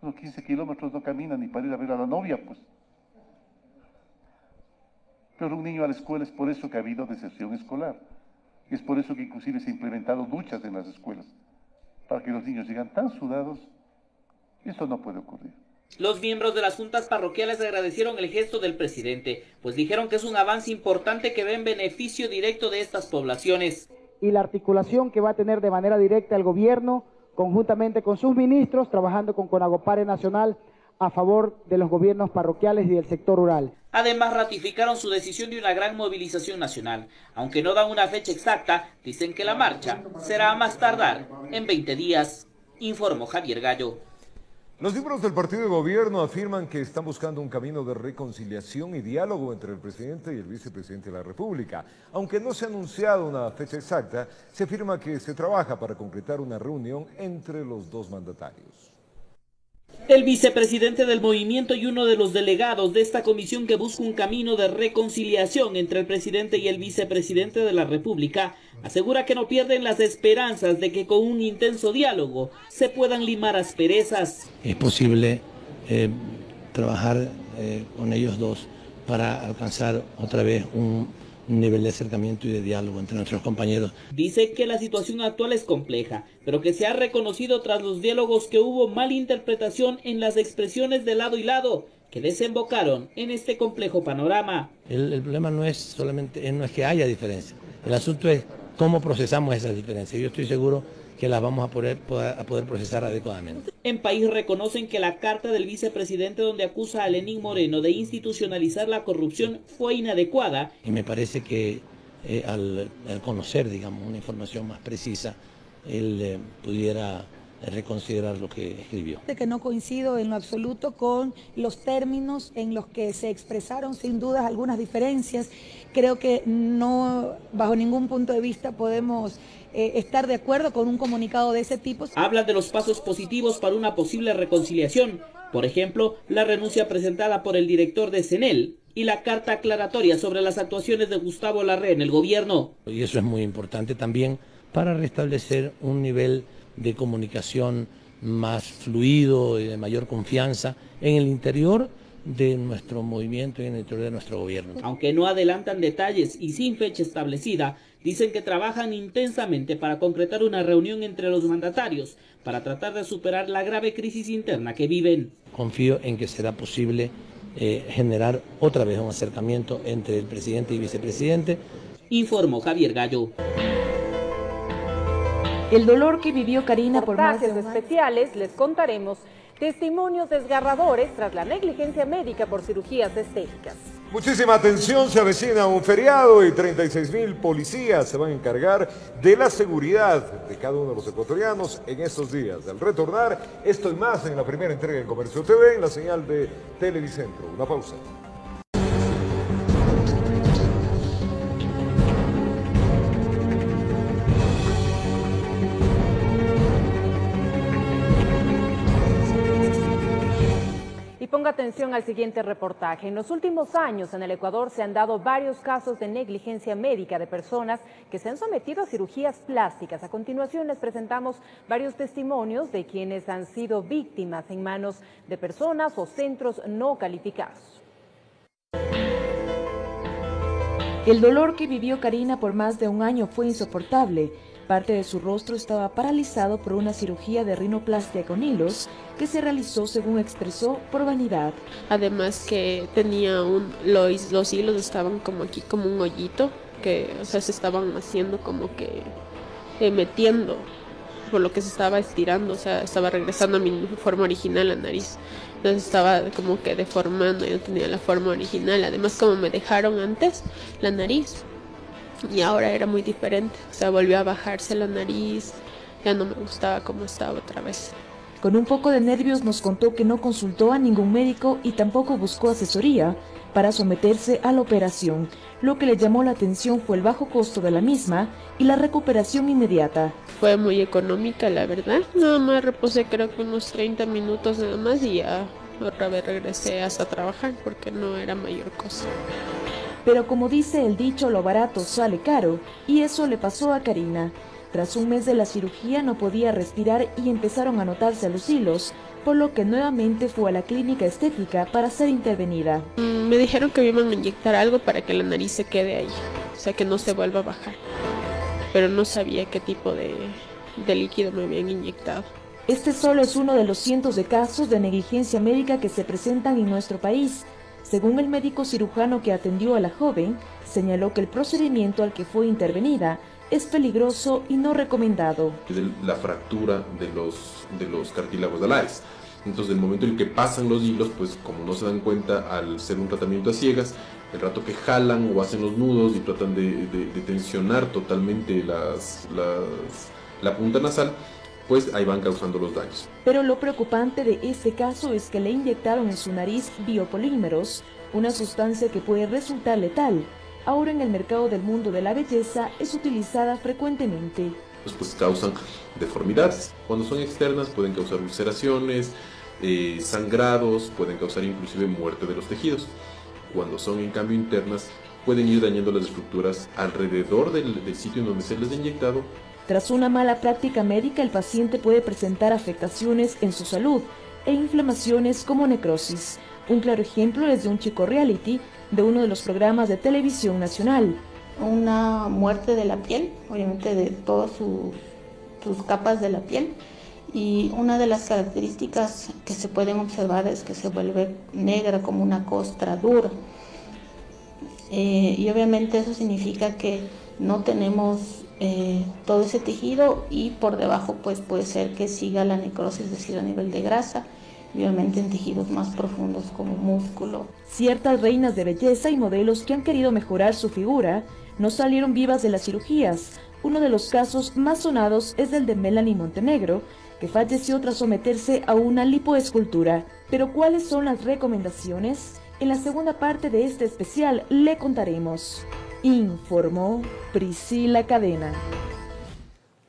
Unos 15 kilómetros no caminan ni para ir a ver a la novia, pues. Pero un niño a la escuela es por eso que ha habido deserción escolar. Y es por eso que inclusive se han implementado duchas en las escuelas, para que los niños llegan tan sudados. Eso no puede ocurrir. Los miembros de las juntas parroquiales agradecieron el gesto del presidente, pues dijeron que es un avance importante que ve en beneficio directo de estas poblaciones. Y la articulación que va a tener de manera directa el gobierno conjuntamente con sus ministros, trabajando con Conagopare Nacional a favor de los gobiernos parroquiales y del sector rural. Además, ratificaron su decisión de una gran movilización nacional. Aunque no dan una fecha exacta, dicen que la marcha será a más tardar en 20 días, informó Javier Gallo. Los miembros del partido de gobierno afirman que están buscando un camino de reconciliación y diálogo entre el presidente y el vicepresidente de la República. Aunque no se ha anunciado una fecha exacta, se afirma que se trabaja para concretar una reunión entre los dos mandatarios. El vicepresidente del movimiento y uno de los delegados de esta comisión que busca un camino de reconciliación entre el presidente y el vicepresidente de la República asegura que no pierden las esperanzas de que con un intenso diálogo se puedan limar asperezas. Es posible eh, trabajar eh, con ellos dos para alcanzar otra vez un un nivel de acercamiento y de diálogo entre nuestros compañeros. Dice que la situación actual es compleja, pero que se ha reconocido tras los diálogos que hubo malinterpretación en las expresiones de lado y lado que desembocaron en este complejo panorama. El, problema no es solamente no es que haya diferencia, el asunto es cómo procesamos esas diferencias. Yo estoy seguro que las vamos a poder, a poder procesar adecuadamente. En país reconocen que la carta del vicepresidente donde acusa a Lenín Moreno de institucionalizar la corrupción fue inadecuada. Y me parece que eh, al, conocer, digamos, una información más precisa, él eh, pudiera reconsiderar lo que escribió. De que no coincido en lo absoluto con los términos en los que se expresaron sin dudas algunas diferencias. Creo que no, bajo ningún punto de vista podemos eh, estar de acuerdo con un comunicado de ese tipo. Hablan de los pasos positivos para una posible reconciliación, por ejemplo, la renuncia presentada por el director de CENEL y la carta aclaratoria sobre las actuaciones de Gustavo Larre en el gobierno. Y eso es muy importante también para restablecer un nivel de comunicación más fluido y de mayor confianza en el interior de nuestro movimiento y en el interior de nuestro gobierno. Aunque no adelantan detalles y sin fecha establecida, dicen que trabajan intensamente para concretar una reunión entre los mandatarios para tratar de superar la grave crisis interna que viven. Confío en que será posible eh, generar otra vez un acercamiento entre el presidente y vicepresidente. Informó Javier Gallo. El dolor que vivió Karina por más de especiales les contaremos testimonios desgarradores tras la negligencia médica por cirugías estéticas. Muchísima atención, se avecina un feriado y 36 mil policías se van a encargar de la seguridad de cada uno de los ecuatorianos en estos días. Al retornar, esto y más en la primera entrega de Comercio TV en la señal de Televicentro. Una pausa. Atención al siguiente reportaje. En los últimos años en el Ecuador se han dado varios casos de negligencia médica de personas que se han sometido a cirugías plásticas. A continuación les presentamos varios testimonios de quienes han sido víctimas en manos de personas o centros no calificados. El dolor que vivió Karina por más de un año fue insoportable. Parte de su rostro estaba paralizado por una cirugía de rinoplastia con hilos que se realizó, según expresó, por vanidad. Además que tenía un, los, los hilos estaban como aquí, como un hoyito, que o sea, se estaban haciendo como que eh, metiendo por lo que se estaba estirando, o sea, estaba regresando a mi forma original la nariz. Entonces estaba como que deformando, yo tenía la forma original. Además, como me dejaron antes la nariz, y ahora era muy diferente. O sea, volvió a bajarse la nariz, ya no me gustaba como estaba otra vez. Con un poco de nervios nos contó que no consultó a ningún médico y tampoco buscó asesoría para someterse a la operación. Lo que le llamó la atención fue el bajo costo de la misma y la recuperación inmediata. Fue muy económica, la verdad. Nada más reposé creo que unos 30 minutos nada más y ya otra vez regresé hasta trabajar porque no era mayor cosa. Pero como dice el dicho, lo barato sale caro, y eso le pasó a Karina. Tras un mes de la cirugía no podía respirar y empezaron a notarse los hilos, por lo que nuevamente fue a la clínica estética para ser intervenida. Mm, me dijeron que me iban a inyectar algo para que la nariz se quede ahí, o sea que no se vuelva a bajar. Pero no sabía qué tipo de, de líquido me habían inyectado. Este solo es uno de los cientos de casos de negligencia médica que se presentan en nuestro país. Según el médico cirujano que atendió a la joven, señaló que el procedimiento al que fue intervenida es peligroso y no recomendado. La fractura de los, de los cartílagos alares. Entonces, el momento en que pasan los hilos, pues como no se dan cuenta al ser un tratamiento a ciegas, el rato que jalan o hacen los nudos y tratan de, tensionar totalmente las, la punta nasal, pues ahí van causando los daños. Pero lo preocupante de este caso es que le inyectaron en su nariz biopolímeros, una sustancia que puede resultar letal. Ahora en el mercado del mundo de la belleza es utilizada frecuentemente. Pues, pues causan deformidades. Cuando son externas pueden causar ulceraciones, eh, sangrados, pueden causar inclusive muerte de los tejidos. Cuando son en cambio internas pueden ir dañando las estructuras alrededor del, del sitio en donde se les ha inyectado tras una mala práctica médica, el paciente puede presentar afectaciones en su salud e inflamaciones como necrosis. Un claro ejemplo es de un chico reality de uno de los programas de televisión nacional. Una muerte de la piel, obviamente de todas sus, capas de la piel. Y una de las características que se pueden observar es que se vuelve negra como una costra dura. Eh, y obviamente eso significa que no tenemos eh, todo ese tejido y por debajo pues puede ser que siga la necrosis, es decir, a nivel de grasa, obviamente en tejidos más profundos como músculo. Ciertas reinas de belleza y modelos que han querido mejorar su figura no salieron vivas de las cirugías. Uno de los casos más sonados es el de Melanie Montenegro, que falleció tras someterse a una lipoescultura. Pero ¿cuáles son las recomendaciones? En la segunda parte de este especial le contaremos informó Priscila Cadena.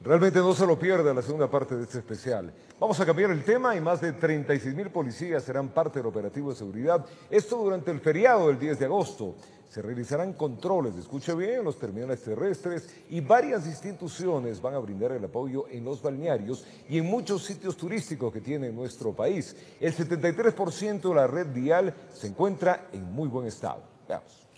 Realmente no se lo pierda la segunda parte de este especial. Vamos a cambiar el tema y más de 36 mil policías serán parte del operativo de seguridad. Esto durante el feriado del 10 de agosto. Se realizarán controles, escuche bien, en los terminales terrestres y varias instituciones van a brindar el apoyo en los balnearios y en muchos sitios turísticos que tiene nuestro país. El 73% de la red vial se encuentra en muy buen estado. Veamos.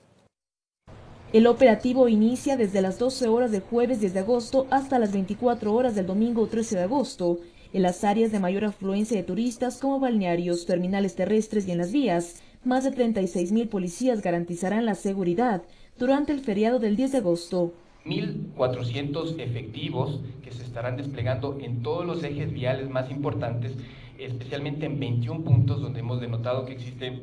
El operativo inicia desde las 12 horas del jueves 10 de agosto hasta las 24 horas del domingo 13 de agosto en las áreas de mayor afluencia de turistas como balnearios, terminales terrestres y en las vías. Más de 36 mil policías garantizarán la seguridad durante el feriado del 10 de agosto. 1.400 efectivos que se estarán desplegando en todos los ejes viales más importantes, especialmente en 21 puntos donde hemos denotado que existe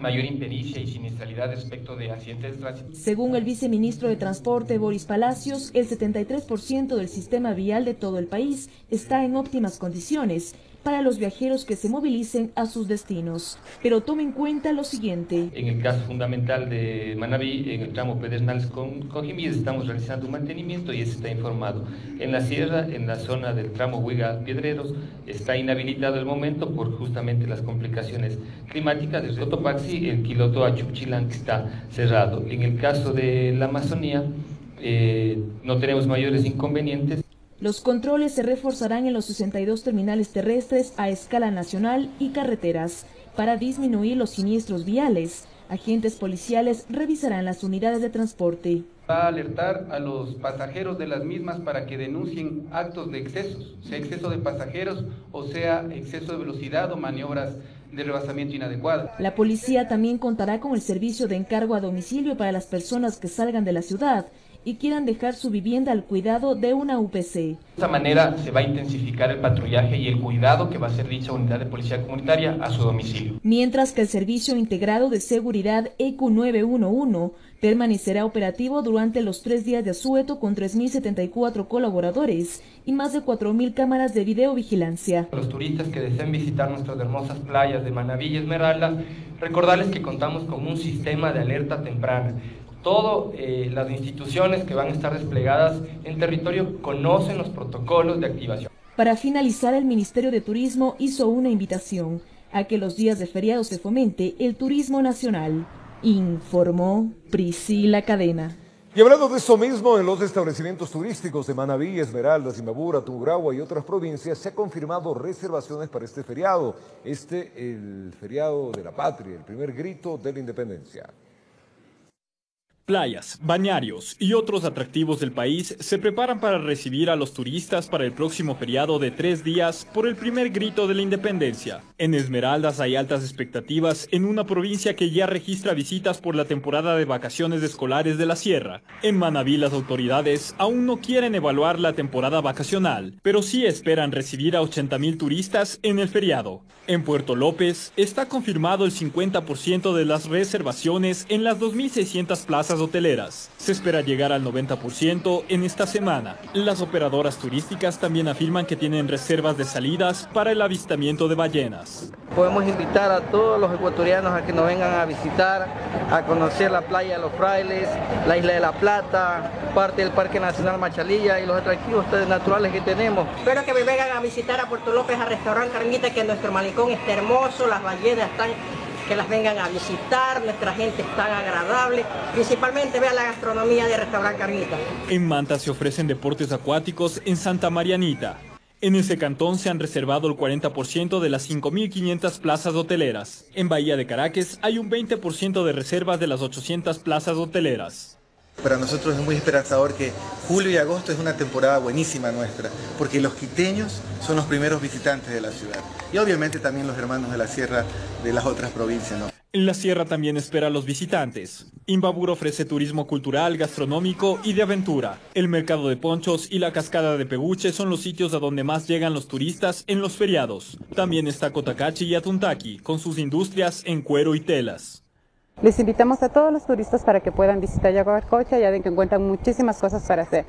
mayor impericia y siniestralidad respecto de accidentes de tránsito. Según el viceministro de Transporte Boris Palacios, el 73% del sistema vial de todo el país está en óptimas condiciones para los viajeros que se movilicen a sus destinos. Pero tome en cuenta lo siguiente. En el caso fundamental de Manabí, en el tramo Pedernales con Cojimbíes, estamos realizando un mantenimiento y ese está informado. En la sierra, en la zona del tramo Huiga-Piedreros, está inhabilitado el momento por justamente las complicaciones climáticas. Desde Cotopaxi, el Quiloto a Chupchilán está cerrado. En el caso de la Amazonía, eh, no tenemos mayores inconvenientes. Los controles se reforzarán en los 62 terminales terrestres a escala nacional y carreteras para disminuir los siniestros viales. Agentes policiales revisarán las unidades de transporte. Va a alertar a los pasajeros de las mismas para que denuncien actos de excesos, sea exceso de pasajeros o sea exceso de velocidad o maniobras de rebasamiento inadecuadas. La policía también contará con el servicio de encargo a domicilio para las personas que salgan de la ciudad y quieran dejar su vivienda al cuidado de una UPC. De esta manera se va a intensificar el patrullaje y el cuidado que va a hacer dicha unidad de policía comunitaria a su domicilio. Mientras que el Servicio Integrado de Seguridad EQ 911 permanecerá operativo durante los tres días de asueto con 3.074 colaboradores y más de 4.000 cámaras de videovigilancia. Los turistas que deseen visitar nuestras hermosas playas de Manaví y Esmeralda, recordarles que contamos con un sistema de alerta temprana todas eh, las instituciones que van a estar desplegadas en territorio conocen los protocolos de activación. Para finalizar, el Ministerio de Turismo hizo una invitación a que los días de feriado se fomente el turismo nacional, informó Priscila Cadena. Y hablando de eso mismo, en los establecimientos turísticos de Manabí, Esmeralda, Zimbabura, Tungurahua y otras provincias se han confirmado reservaciones para este feriado. Este, el feriado de la patria, el primer grito de la independencia. Playas, bañarios y otros atractivos del país se preparan para recibir a los turistas para el próximo feriado de tres días por el primer grito de la independencia. En Esmeraldas hay altas expectativas en una provincia que ya registra visitas por la temporada de vacaciones escolares de la sierra. En Manabí las autoridades aún no quieren evaluar la temporada vacacional, pero sí esperan recibir a 80 mil turistas en el feriado. En Puerto López está confirmado el 50% de las reservaciones en las 2.600 plazas hoteleras. Se espera llegar al 90% en esta semana. Las operadoras turísticas también afirman que tienen reservas de salidas para el avistamiento de ballenas. Podemos invitar a todos los ecuatorianos a que nos vengan a visitar, a conocer la playa de los frailes, la isla de la Plata, parte del Parque Nacional Machalilla y los atractivos naturales que tenemos. Espero que me vengan a visitar a Puerto López, a Restaurante Carmita, que nuestro malecón está hermoso, las ballenas están que las vengan a visitar, nuestra gente es tan agradable, principalmente vea la gastronomía de Restaurante Carmita. En Manta se ofrecen deportes acuáticos en Santa Marianita. En ese cantón se han reservado el 40% de las 5.500 plazas hoteleras. En Bahía de Caracas hay un 20% de reservas de las 800 plazas hoteleras. Para nosotros es muy esperanzador que julio y agosto es una temporada buenísima nuestra, porque los quiteños son los primeros visitantes de la ciudad. Y obviamente también los hermanos de la sierra de las otras provincias. ¿no? La sierra también espera a los visitantes. Imbabura ofrece turismo cultural, gastronómico y de aventura. El mercado de ponchos y la cascada de Peguche son los sitios a donde más llegan los turistas en los feriados. También está Cotacachi y Atuntaki, con sus industrias en cuero y telas. Les invitamos a todos los turistas para que puedan visitar Yaguarcocha, ya ven que encuentran muchísimas cosas para hacer,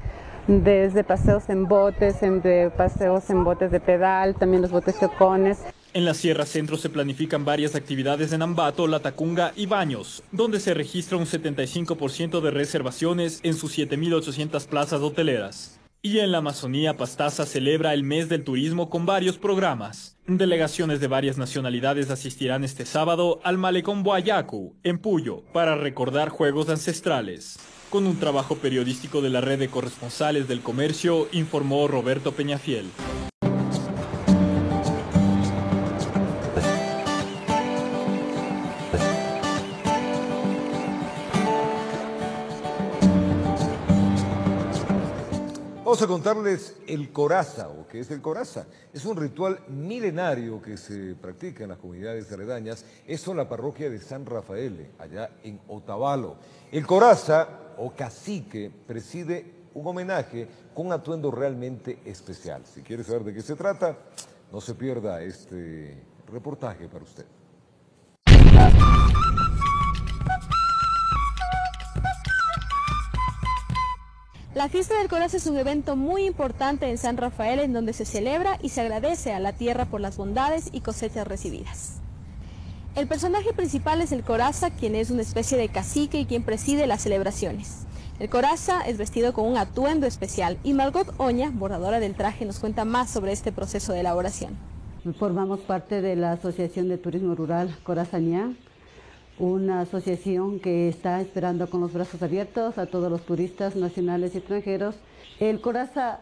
desde paseos en botes, en paseos en botes de pedal, también los botes chocones. En la Sierra Centro se planifican varias actividades en Ambato, La Tacunga y Baños, donde se registra un 75% de reservaciones en sus 7.800 plazas hoteleras. Y en la Amazonía, Pastaza celebra el mes del turismo con varios programas. Delegaciones de varias nacionalidades asistirán este sábado al Malecón Boyacu, en Puyo, para recordar juegos ancestrales. Con un trabajo periodístico de la red de corresponsales del comercio, informó Roberto Peñafiel. Vamos a contarles el coraza, o qué es el coraza. Es un ritual milenario que se practica en las comunidades aledañas, esto en la parroquia de San Rafael, allá en Otavalo. El coraza, o cacique, preside un homenaje con un atuendo realmente especial. Si quiere saber de qué se trata, no se pierda este reportaje para usted. La fiesta del corazón es un evento muy importante en San Rafael en donde se celebra y se agradece a la tierra por las bondades y cosechas recibidas. El personaje principal es el coraza, quien es una especie de cacique y quien preside las celebraciones. El coraza es vestido con un atuendo especial y Margot Oña, bordadora del traje, nos cuenta más sobre este proceso de elaboración. Formamos parte de la Asociación de Turismo Rural Corazanía, una asociación que está esperando con los brazos abiertos a todos los turistas nacionales y extranjeros. El coraza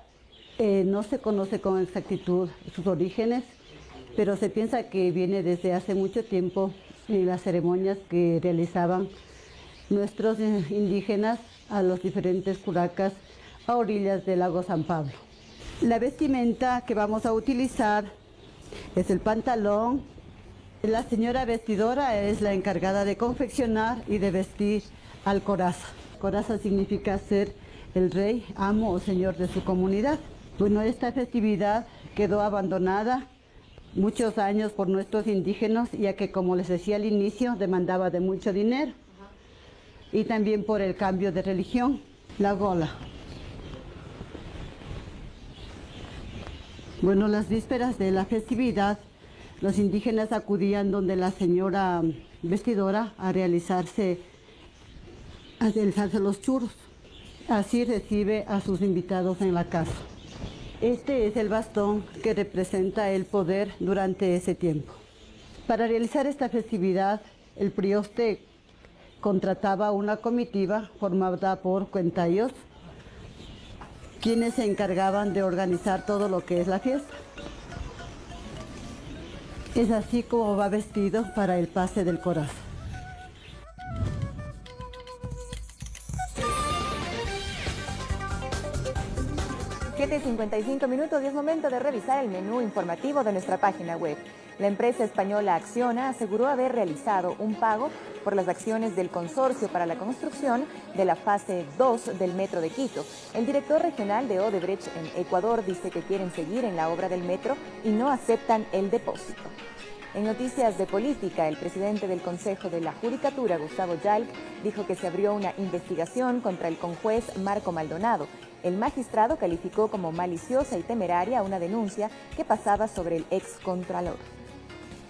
eh, no se conoce con exactitud sus orígenes, pero se piensa que viene desde hace mucho tiempo en las ceremonias que realizaban nuestros indígenas a los diferentes curacas a orillas del lago San Pablo. La vestimenta que vamos a utilizar es el pantalón. La señora vestidora es la encargada de confeccionar y de vestir al coraza. Coraza significa ser el rey, amo o señor de su comunidad. Bueno, esta festividad quedó abandonada muchos años por nuestros indígenas, ya que como les decía al inicio, demandaba de mucho dinero y también por el cambio de religión, la gola. Bueno, las vísperas de la festividad, los indígenas acudían donde la señora vestidora a realizarse, a realizarse los churros. Así recibe a sus invitados en la casa. Este es el bastón que representa el poder durante ese tiempo. Para realizar esta festividad, el prioste contrataba una comitiva formada por cuentayos, quienes se encargaban de organizar todo lo que es la fiesta. Es así como va vestido para el pase del corazón. 7.55 minutos y es momento de revisar el menú informativo de nuestra página web. La empresa española Acciona aseguró haber realizado un pago por las acciones del consorcio para la construcción de la fase 2 del metro de Quito. El director regional de Odebrecht en Ecuador dice que quieren seguir en la obra del metro y no aceptan el depósito. En noticias de política, el presidente del Consejo de la Judicatura, Gustavo Yalc, dijo que se abrió una investigación contra el conjuez Marco Maldonado. El magistrado calificó como maliciosa y temeraria una denuncia que pasaba sobre el ex contralor.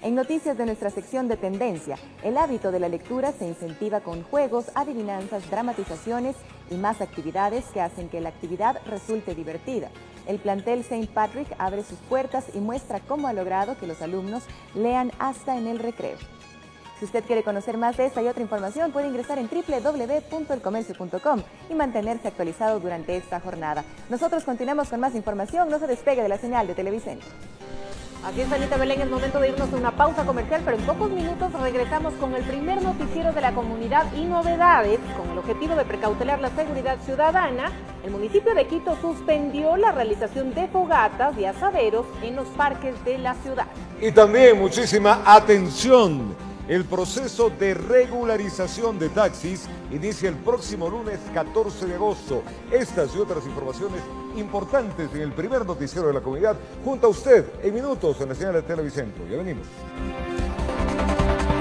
En noticias de nuestra sección de tendencia, el hábito de la lectura se incentiva con juegos, adivinanzas, dramatizaciones y más actividades que hacen que la actividad resulte divertida. El plantel St. Patrick abre sus puertas y muestra cómo ha logrado que los alumnos lean hasta en el recreo. Si usted quiere conocer más de esta y otra información, puede ingresar en www.elcomercio.com y mantenerse actualizado durante esta jornada. Nosotros continuamos con más información, no se despegue de la señal de Televicentro. Aquí es Anita Belén, es momento de irnos a una pausa comercial, pero en pocos minutos regresamos con el primer noticiero de la comunidad y novedades. Con el objetivo de precautelar la seguridad ciudadana, el municipio de Quito suspendió la realización de fogatas y asaderos en los parques de la ciudad. Y también muchísima atención el proceso de regularización de taxis inicia el próximo lunes 14 de agosto. Estas y otras informaciones importantes en el primer noticiero de la comunidad, junto a usted en minutos en la señal de Televicentro. Ya venimos.